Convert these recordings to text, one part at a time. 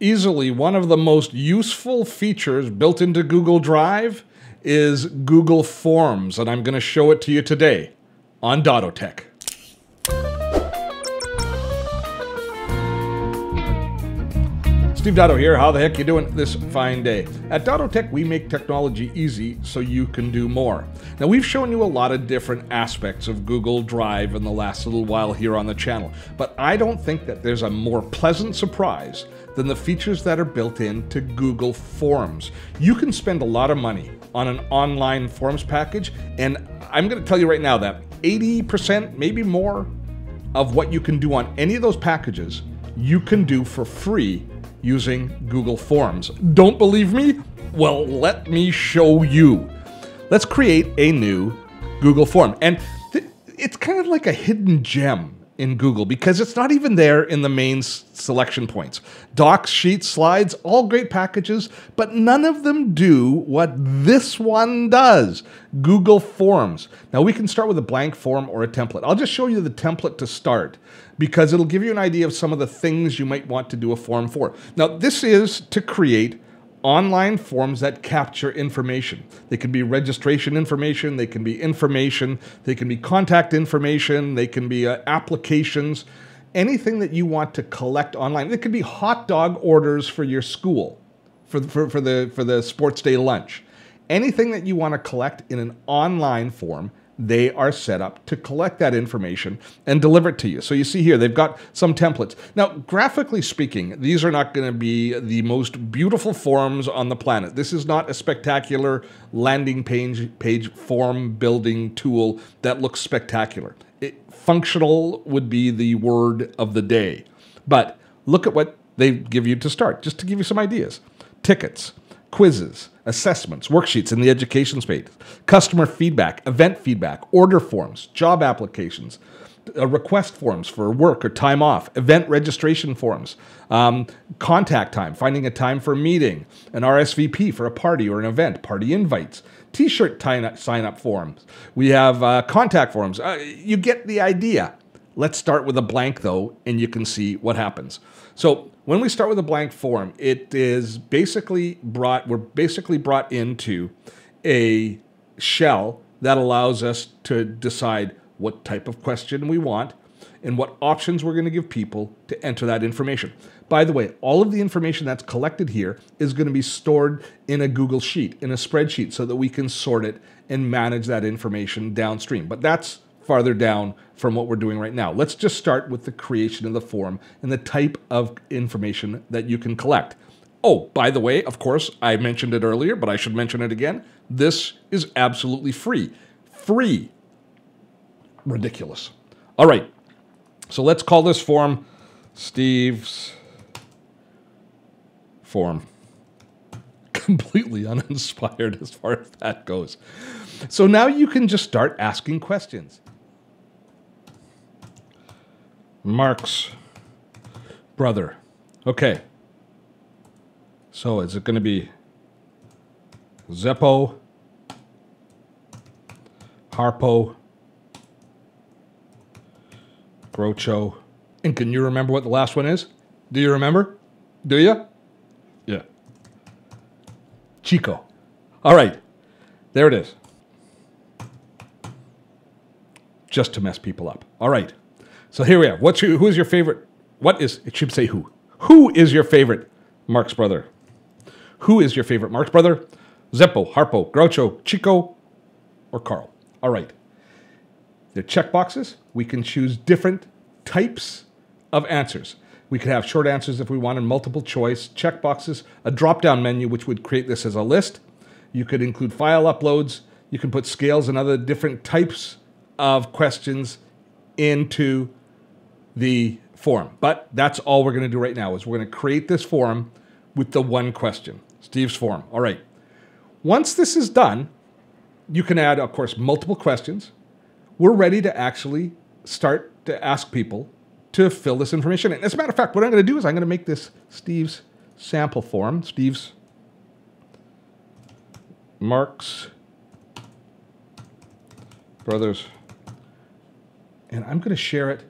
easily one of the most useful features built into Google Drive is Google Forms, and I'm going to show it to you today on Dottotech. Steve Dotto here. How the heck you doing this fine day? At Dottotech, we make technology easy so you can do more. Now, we've shown you a lot of different aspects of Google Drive in the last little while here on the channel, but I don't think that there's a more pleasant surprise than the features that are built into Google Forms. You can spend a lot of money on an online forms package, and I'm going to tell you right now that 80%, maybe more, of what you can do on any of those packages, you can do for free using Google Forms. Don't believe me? Well, let me show you. Let's create a new Google form. And it's kind of like a hidden gem in Google because it's not even there in the main selection points. Docs, sheets, slides, all great packages, but none of them do what this one does Google Forms. Now, we can start with a blank form or a template. I'll just show you the template to start because it'll give you an idea of some of the things you might want to do a form for. Now, this is to create online forms that capture information. They can be registration information, they can be information, they can be contact information, they can be uh, applications, anything that you want to collect online. It could be hot dog orders for your school, for, for, for, the, for the sports day lunch. Anything that you want to collect in an online form they are set up to collect that information and deliver it to you. So you see here, they've got some templates. Now, graphically speaking, these are not going to be the most beautiful forms on the planet. This is not a spectacular landing page, page form building tool that looks spectacular. It, functional would be the word of the day. But look at what they give you to start, just to give you some ideas. Tickets, quizzes, assessments, worksheets in the education space, customer feedback, event feedback, order forms, job applications, uh, request forms for work or time off, event registration forms, um, contact time, finding a time for a meeting, an RSVP for a party or an event, party invites, t-shirt sign up forms. We have uh, contact forms. Uh, you get the idea. Let's start with a blank though, and you can see what happens. So when we start with a blank form, it is basically brought, we're basically brought into a shell that allows us to decide what type of question we want and what options we're going to give people to enter that information. By the way, all of the information that's collected here is going to be stored in a Google Sheet, in a spreadsheet, so that we can sort it and manage that information downstream. But that's farther down from what we're doing right now. Let's just start with the creation of the form and the type of information that you can collect. Oh, by the way, of course, I mentioned it earlier, but I should mention it again. This is absolutely free. Free. Ridiculous. All right. So let's call this form Steve's form. Completely uninspired as far as that goes. So now you can just start asking questions. Marx brother. Okay. So is it going to be Zeppo, Harpo, Groucho? and can you remember what the last one is? Do you remember? Do you? Yeah. Chico. All right. There it is. Just to mess people up. All right. So here we have. What's your, who is your favorite? What is, it should say who. Who is your favorite Marx brother? Who is your favorite Marx brother? Zeppo, Harpo, Groucho, Chico, or Karl? All right. The check boxes, we can choose different types of answers. We could have short answers if we wanted, multiple choice, check boxes, a drop down menu, which would create this as a list. You could include file uploads. You can put scales and other different types of questions into the form. But that's all we're going to do right now is we're going to create this form with the one question, Steve's form. All right. Once this is done, you can add, of course, multiple questions. We're ready to actually start to ask people to fill this information in. As a matter of fact, what I'm going to do is I'm going to make this Steve's sample form, Steve's Marx Brothers, and I'm going to share it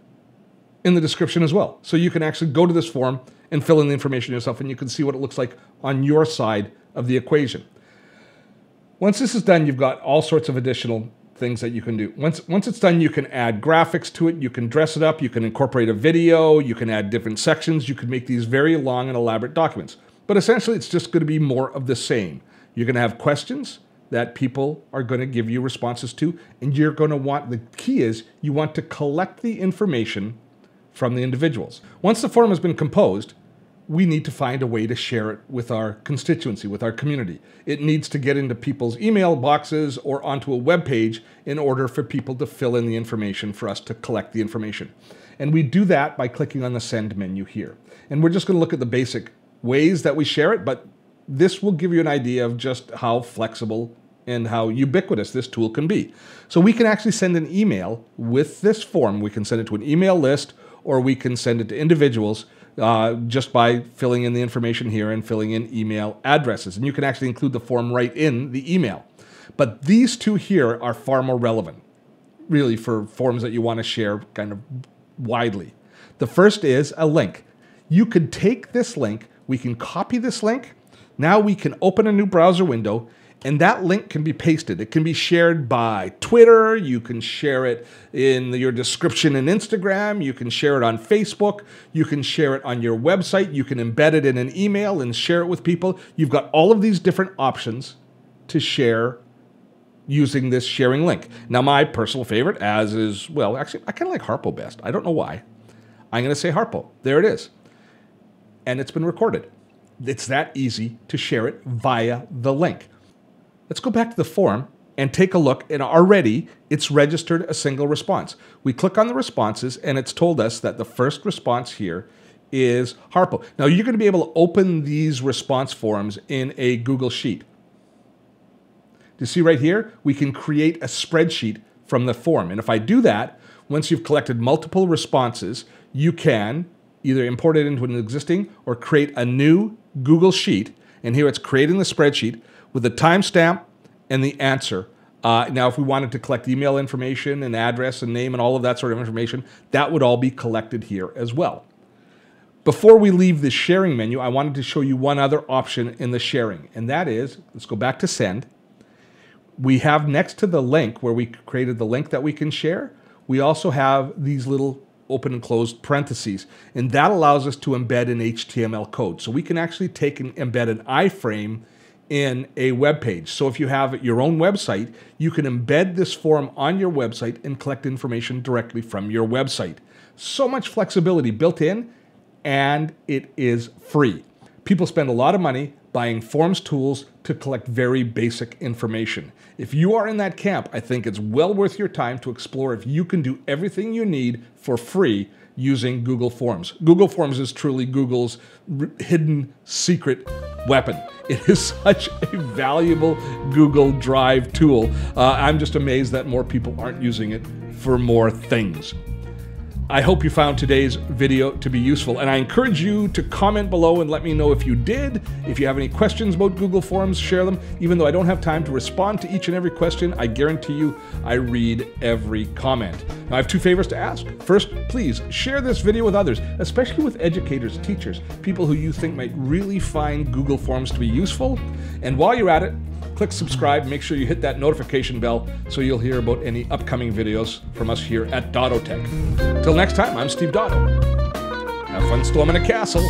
in the description as well. So you can actually go to this form and fill in the information yourself, and you can see what it looks like on your side of the equation. Once this is done, you've got all sorts of additional things that you can do. Once, once it's done, you can add graphics to it, you can dress it up, you can incorporate a video, you can add different sections, you can make these very long and elaborate documents. But essentially, it's just going to be more of the same. You're going to have questions that people are going to give you responses to, and you're going to want the key is you want to collect the information from the individuals. Once the form has been composed, we need to find a way to share it with our constituency, with our community. It needs to get into people's email boxes or onto a web page in order for people to fill in the information for us to collect the information. And we do that by clicking on the send menu here. And we're just going to look at the basic ways that we share it, but this will give you an idea of just how flexible and how ubiquitous this tool can be. So we can actually send an email with this form. We can send it to an email list or we can send it to individuals uh, just by filling in the information here and filling in email addresses. And you can actually include the form right in the email. But these two here are far more relevant, really, for forms that you want to share kind of widely. The first is a link. You could take this link, we can copy this link. Now we can open a new browser window and that link can be pasted. It can be shared by Twitter. You can share it in your description in Instagram. You can share it on Facebook. You can share it on your website. You can embed it in an email and share it with people. You've got all of these different options to share using this sharing link. Now, my personal favorite, as is, well, actually, I kind of like Harpo best. I don't know why. I'm going to say Harpo. There it is. And it's been recorded. It's that easy to share it via the link. Let's go back to the form and take a look and already it's registered a single response. We click on the responses and it's told us that the first response here is Harpo. Now you're going to be able to open these response forms in a Google Sheet. Do you see right here? We can create a spreadsheet from the form. And if I do that, once you've collected multiple responses, you can either import it into an existing or create a new Google Sheet. And here it's creating the spreadsheet with the timestamp and the answer. Uh, now, if we wanted to collect email information and address and name and all of that sort of information, that would all be collected here as well. Before we leave the sharing menu, I wanted to show you one other option in the sharing, and that is let's go back to send. We have next to the link where we created the link that we can share, we also have these little open and closed parentheses, and that allows us to embed an HTML code. So we can actually take and embed an iframe in a web page. So if you have your own website, you can embed this form on your website and collect information directly from your website. So much flexibility built in, and it is free. People spend a lot of money buying forms tools to collect very basic information. If you are in that camp, I think it's well worth your time to explore if you can do everything you need for free using Google Forms. Google Forms is truly Google's hidden secret weapon. It is such a valuable Google Drive tool. Uh, I'm just amazed that more people aren't using it for more things. I hope you found today's video to be useful, and I encourage you to comment below and let me know if you did. If you have any questions about Google Forms, share them. Even though I don't have time to respond to each and every question, I guarantee you I read every comment. Now, I have two favors to ask. First, please share this video with others, especially with educators, teachers, people who you think might really find Google Forms to be useful. And while you're at it, click subscribe. Make sure you hit that notification bell so you'll hear about any upcoming videos from us here at Dottotech. Till next time, I'm Steve Dotto. Have fun storming a castle.